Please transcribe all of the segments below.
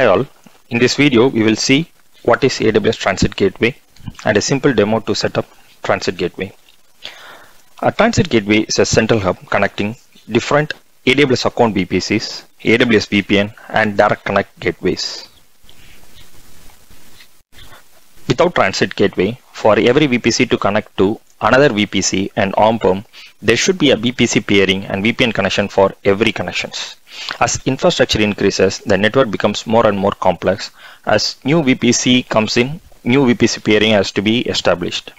Hi all, in this video we will see what is AWS Transit Gateway and a simple demo to set up Transit Gateway. A Transit Gateway is a central hub connecting different AWS account VPCs, AWS VPN and Direct Connect gateways. Without Transit Gateway, for every VPC to connect to another VPC and on-prem, there should be a VPC peering and VPN connection for every connections. As infrastructure increases, the network becomes more and more complex. As new VPC comes in, new VPC peering has to be established.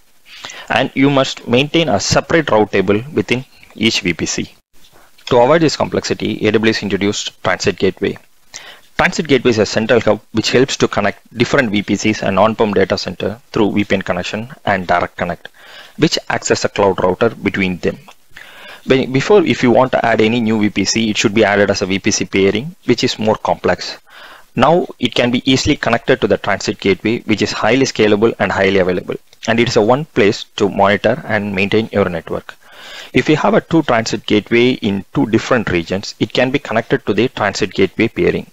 And you must maintain a separate route table within each VPC. To avoid this complexity, AWS introduced Transit Gateway. Transit Gateway is a central hub which helps to connect different VPCs and on-prem data center through VPN connection and direct connect, which acts as a cloud router between them. Before, if you want to add any new VPC, it should be added as a VPC peering, which is more complex. Now it can be easily connected to the Transit Gateway, which is highly scalable and highly available. And it is a one place to monitor and maintain your network. If you have a two transit gateway in two different regions, it can be connected to the transit gateway peering.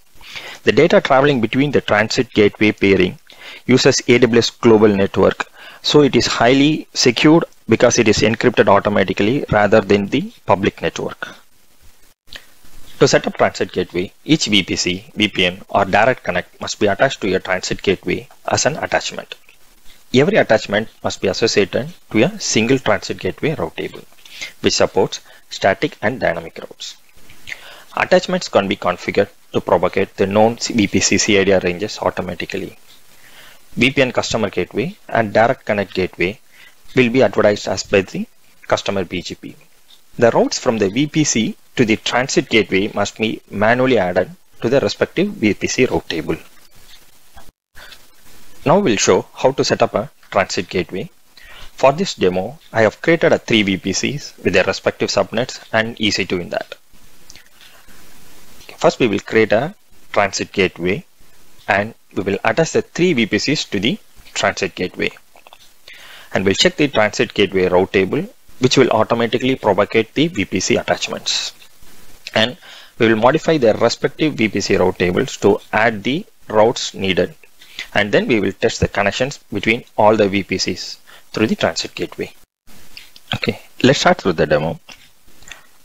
The data traveling between the transit gateway peering uses AWS Global Network, so it is highly secured because it is encrypted automatically rather than the public network. To set up Transit Gateway, each VPC, VPN or Direct Connect must be attached to a Transit Gateway as an attachment. Every attachment must be associated to a single Transit Gateway route table, which supports static and dynamic routes. Attachments can be configured to propagate the known VPC CIDR ranges automatically. VPN Customer Gateway and Direct Connect Gateway will be advertised as by the customer BGP. The routes from the VPC to the transit gateway must be manually added to the respective VPC route table. Now we'll show how to set up a transit gateway. For this demo, I have created a three VPCs with their respective subnets and EC2 in that. First, we will create a transit gateway and we will attach the three VPCs to the transit gateway and we'll check the transit gateway route table which will automatically propagate the VPC attachments and we will modify their respective VPC route tables to add the routes needed and then we will test the connections between all the VPCs through the transit gateway. Okay, let's start with the demo.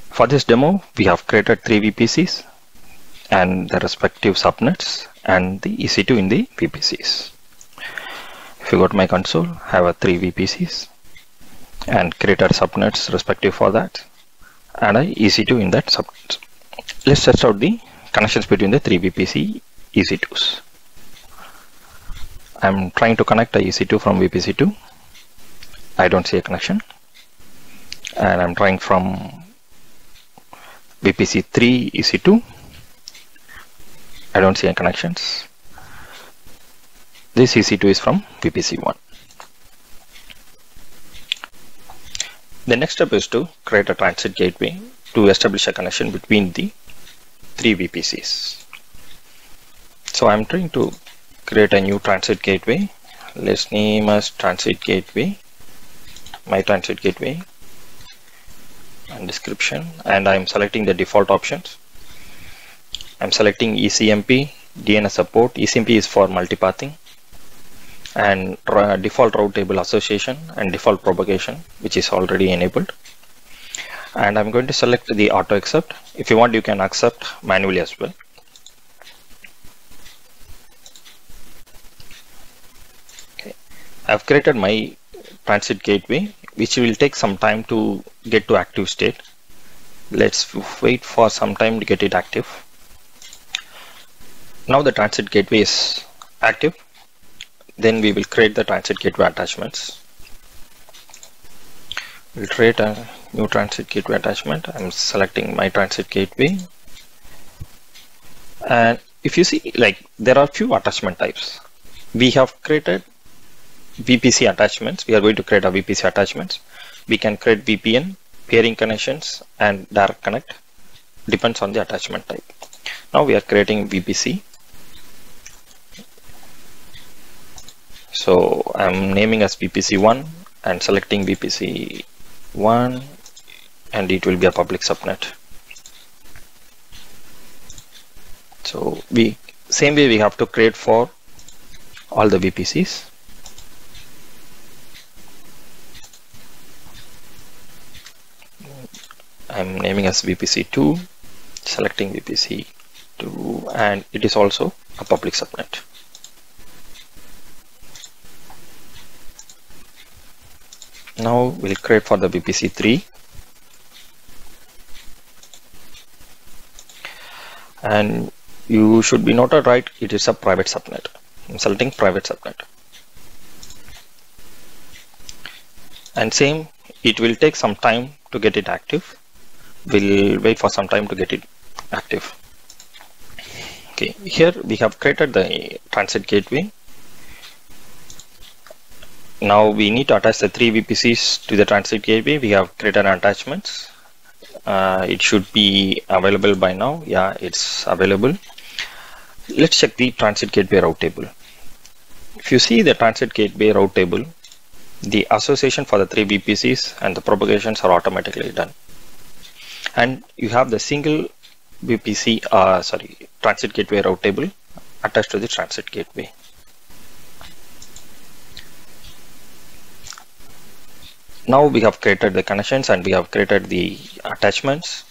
For this demo, we have created three VPCs and the respective subnets and the EC2 in the VPCs if you go to my console I have a three VPCs and created subnets respective for that and I EC2 in that subnet. Let's test out the connections between the three VPC EC2s. I'm trying to connect a EC2 from VPC2. I don't see a connection. And I'm trying from VPC3 EC2. I don't see any connections. This EC2 is from VPC1. The next step is to create a transit gateway to establish a connection between the three VPCs. So I'm trying to create a new transit gateway. Let's name as transit gateway, my transit gateway and description and I'm selecting the default options. I'm selecting ECMP, DNS support. ECMP is for multipathing and uh, default route table association and default propagation which is already enabled. And I'm going to select the auto accept. If you want you can accept manually as well. Okay. I've created my transit gateway which will take some time to get to active state. Let's wait for some time to get it active now the transit gateway is active. Then we will create the transit gateway attachments. We'll create a new transit gateway attachment. I'm selecting my transit gateway. And if you see like there are few attachment types. We have created vpc attachments. We are going to create a vpc attachments. We can create vpn peering connections and direct connect. Depends on the attachment type. Now we are creating vpc so I'm naming as VPC1 and selecting VPC1 and it will be a public subnet so we same way we have to create for all the VPCs. I'm naming as VPC2, selecting VPC2 and it is also a public subnet. Now we'll create for the VPC3 and you should be noted right it is a private subnet. I'm selecting private subnet. And same it will take some time to get it active. We'll wait for some time to get it active. Okay here we have created the transit gateway now we need to attach the three VPCs to the transit gateway. We have created attachments. Uh, it should be available by now. Yeah it's available. Let's check the transit gateway route table. If you see the transit gateway route table the association for the three VPCs and the propagations are automatically done. And you have the single VPC uh, sorry transit gateway route table attached to the transit gateway now we have created the connections and we have created the attachments.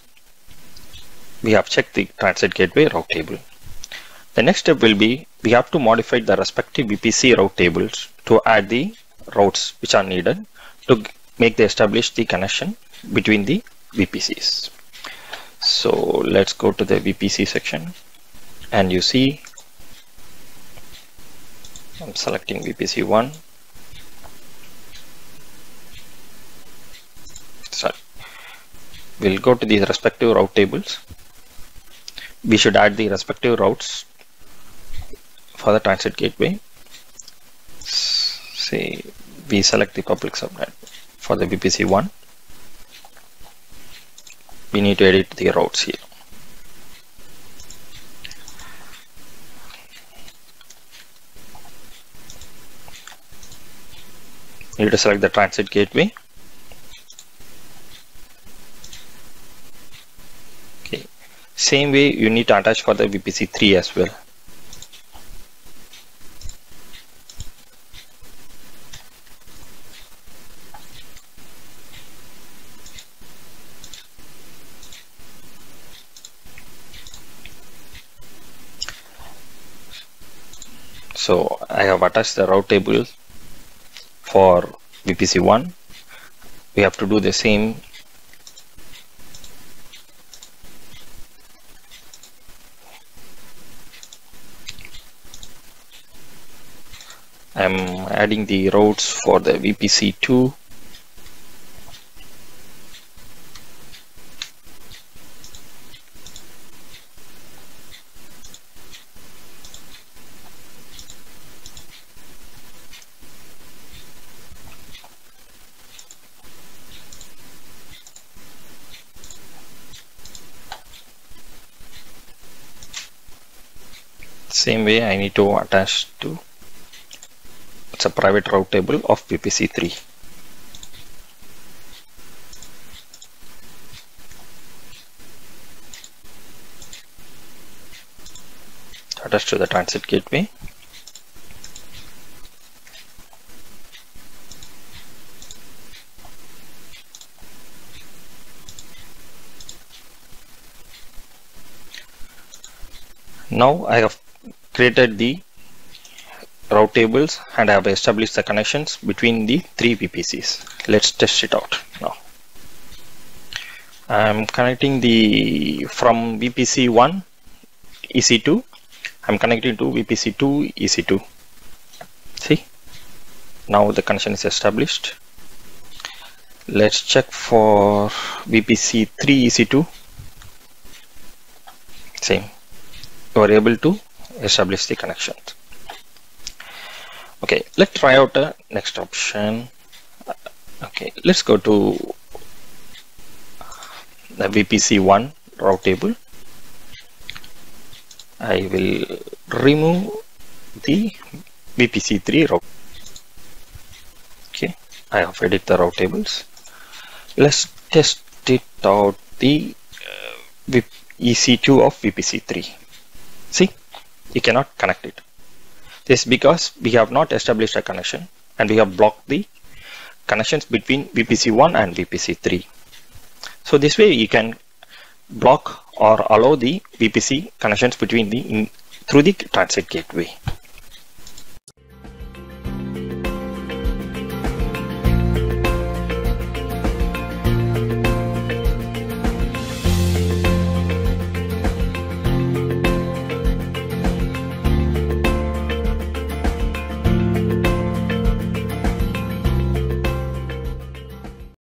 We have checked the transit gateway route table. The next step will be we have to modify the respective VPC route tables to add the routes which are needed to make the establish the connection between the VPCs so let's go to the VPC section. And you see I'm selecting VPC 1 sorry. We'll go to these respective route tables. We should add the respective routes for the transit gateway. Say we select the public subnet for the VPC1 we need to edit the routes here. You need to select the transit gateway Same way you need to attach for the VPC3 as well. So I have attached the route table for VPC1. We have to do the same I'm adding the routes for the VPC2 same way I need to attach to it's a private route table of VPC3. Attached to the transit gateway. Now I have created the route tables and I have established the connections between the three VPCs. Let's test it out now. I'm connecting the from VPC 1 EC2. I'm connecting to VPC 2 EC2. See, now the connection is established. Let's check for VPC 3 EC2. Same. You are able to establish the connections okay let's try out the next option. Okay let's go to the VPC1 route table I will remove the VPC3 route okay I have edited the route tables let's test it out the uh, EC2 of VPC3 see you cannot connect it. This is because we have not established a connection and we have blocked the connections between VPC1 and VPC3. So this way you can block or allow the VPC connections between the in, through the transit gateway.